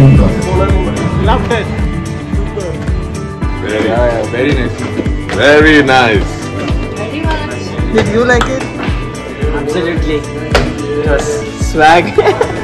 same. Love Very, very nice. Very nice. Did you like it? Absolutely. It was swag.